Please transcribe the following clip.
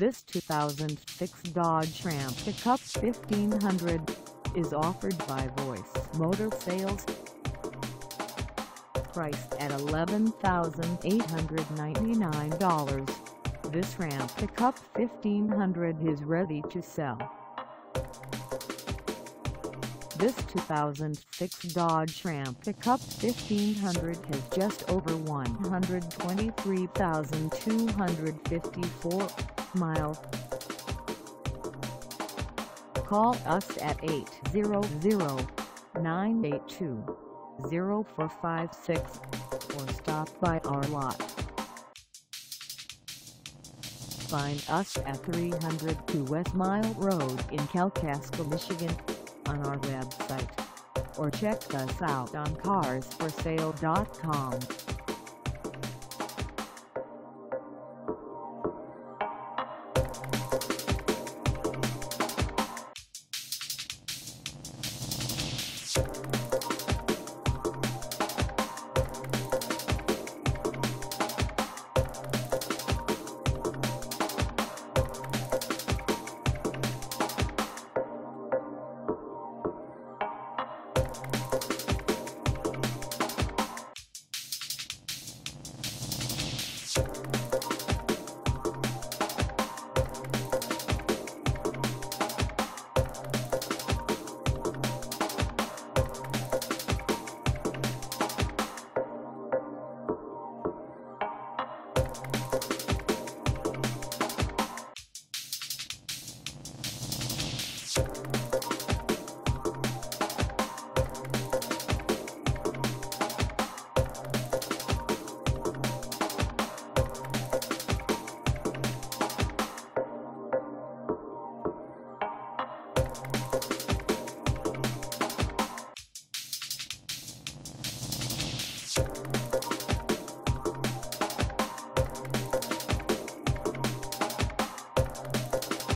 This 2006 Dodge Ram Pickup 1500 is offered by Voice Motor Sales. Priced at $11,899, this Ram Pickup 1500 is ready to sell. This 2006 Dodge Ram Pickup 1500 has just over 123,254 miles. Call us at 800-982-0456 or stop by our lot. Find us at 302 West Mile Road in Kalkaska, Michigan on our website or check us out on carsforsale.com. Thank